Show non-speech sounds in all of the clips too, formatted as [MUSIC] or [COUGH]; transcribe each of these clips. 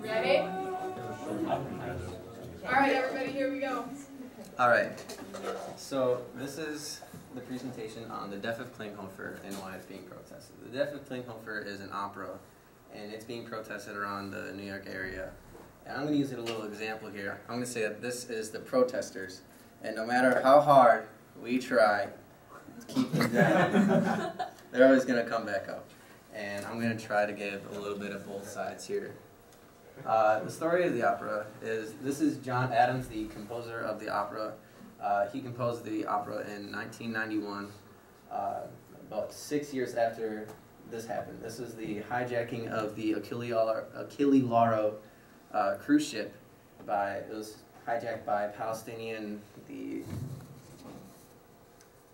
Ready? All right, everybody, here we go. All right. So this is the presentation on the Death of Klinghoffer and why it's being protested. The Death of Klinghoffer is an opera, and it's being protested around the New York area. And I'm going to use it a little example here. I'm going to say that this is the protesters, and no matter how hard we try to keep them down, [LAUGHS] they're always going to come back up. And I'm going to try to give a little bit of both sides here. Uh, the story of the opera is this is John Adams, the composer of the opera. Uh, he composed the opera in 1991, uh, about six years after this happened. This is the hijacking of the Achille Lauro uh, cruise ship by it was hijacked by Palestinian the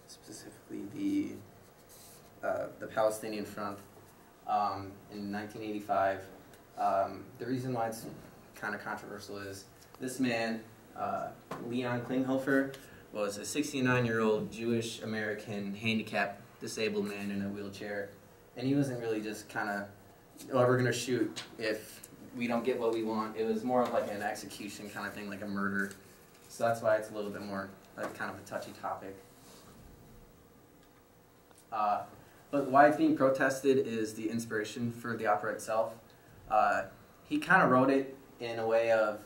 specifically the uh, the Palestinian Front um, in 1985. Um, the reason why it's kind of controversial is this man, uh, Leon Klinghoffer, was a 69-year-old Jewish American handicapped disabled man in a wheelchair, and he wasn't really just kind of, oh, we're gonna shoot if we don't get what we want. It was more of like an execution kind of thing, like a murder. So that's why it's a little bit more like kind of a touchy topic. Uh, but why it's being protested is the inspiration for the opera itself. Uh, he kind of wrote it in a way of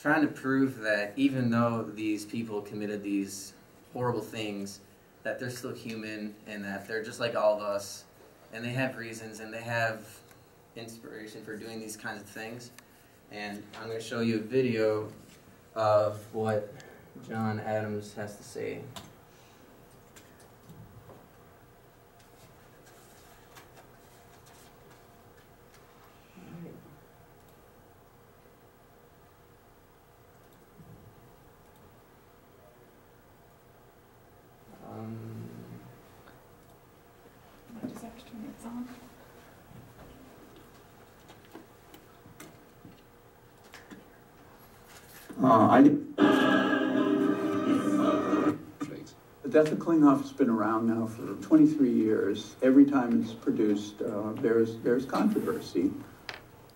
trying to prove that even though these people committed these horrible things, that they're still human and that they're just like all of us, and they have reasons and they have inspiration for doing these kinds of things. And I'm going to show you a video of what John Adams has to say. Um, I just have to turn this on. Uh, I, the Death of Klinghoffer's been around now for 23 years. Every time it's produced, uh, there's, there's controversy.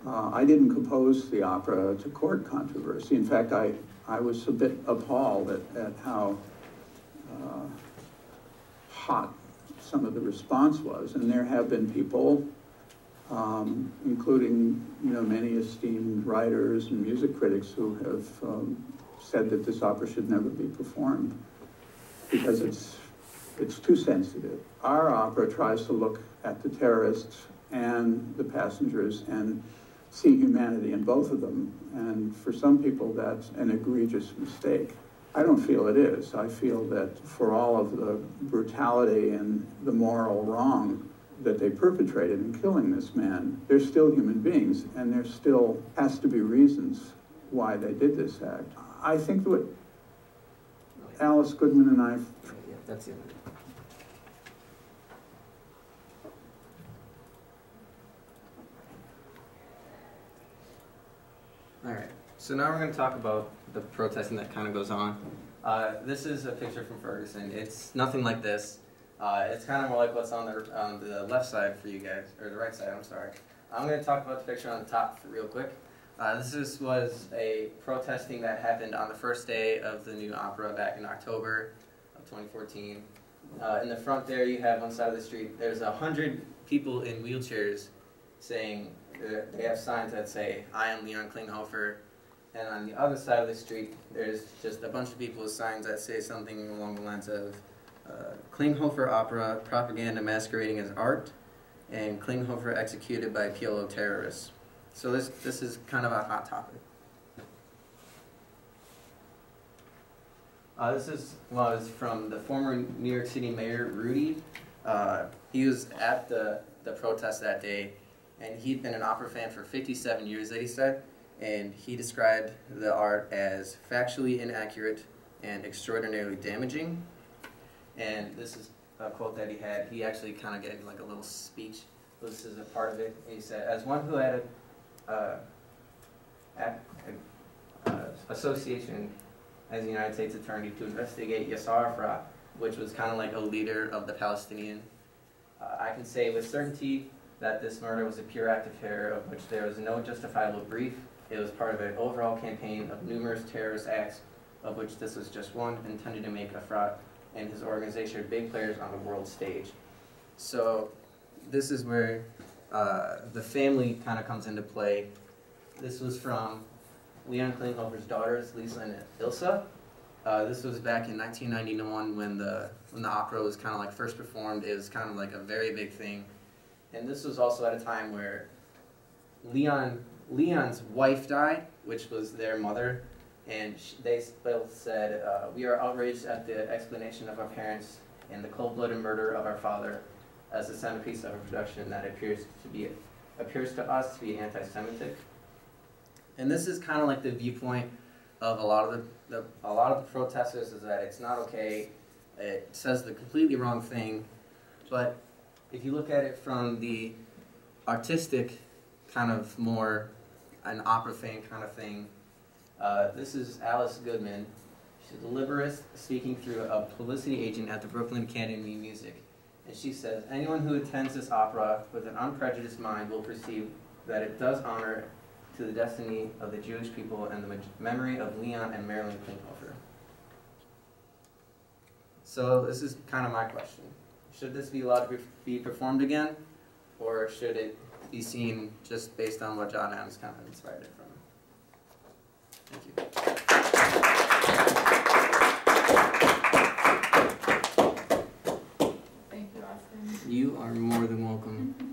Uh, I didn't compose the opera to court controversy. In fact, I, I was a bit appalled at, at how uh, hot some of the response was. And there have been people um, including you know many esteemed writers and music critics who have um, said that this opera should never be performed because it's it's too sensitive. Our opera tries to look at the terrorists and the passengers and see humanity in both of them. And for some people, that's an egregious mistake. I don't feel it is. I feel that for all of the brutality and the moral wrong that they perpetrated in killing this man, they're still human beings, and there still has to be reasons why they did this act. I think what Alice Goodman and I yeah, that's it. All right, so now we're going to talk about the protesting that kind of goes on. Uh, this is a picture from Ferguson. It's nothing like this. Uh, it's kind of more like what's on the, on the left side for you guys, or the right side, I'm sorry. I'm going to talk about the picture on the top real quick. Uh, this is, was a protesting that happened on the first day of the new opera back in October of 2014. Uh, in the front there, you have one side of the street, there's a hundred people in wheelchairs saying, uh, they have signs that say, I am Leon Klinghoffer. And on the other side of the street, there's just a bunch of people with signs that say something along the lines of, Klinghoffer opera, propaganda masquerading as art, and Klinghoffer executed by PLO terrorists. So this, this is kind of a hot topic. Uh, this is was from the former New York City Mayor Rudy. Uh, he was at the, the protest that day, and he'd been an opera fan for 57 years, that he said, and he described the art as factually inaccurate and extraordinarily damaging. And this is a quote that he had. He actually kind of gave like a little speech. This is a part of it. He said, as one who had a, uh, a association as a United States attorney to investigate Yasser Arafat, which was kind of like a leader of the Palestinian, uh, I can say with certainty that this murder was a pure act of terror of which there was no justifiable brief. It was part of an overall campaign of numerous terrorist acts, of which this was just one, intended to make Arafat and his organization are big players on the world stage. So this is where uh, the family kind of comes into play. This was from Leon Klinghoffer's daughters, Lisa and Ilsa. Uh, this was back in 1991 when the when the opera was kind of like first performed. It was kind of like a very big thing, and this was also at a time where Leon Leon's wife died, which was their mother, and they both said, uh, "We are outraged at the explanation of our parents and the cold-blooded murder of our father as the centerpiece of a production that appears to be appears to us to be anti-Semitic." And this is kind of like the viewpoint of a lot of the, the a lot of the protesters is that it's not okay. It says the completely wrong thing, but if you look at it from the artistic kind of more an opera fan kind of thing, uh, this is Alice Goodman. She's a librettist speaking through a publicity agent at the Brooklyn Academy of Music. And she says, anyone who attends this opera with an unprejudiced mind will perceive that it does honor to the destiny of the Jewish people and the memory of Leon and Marilyn Klinghoffer. So this is kind of my question. Should this be allowed to be performed again? Or should it be seen just based on what John Adams kind of inspired it from? Thank you. Thank you, Austin. You are more than welcome. Mm-hmm.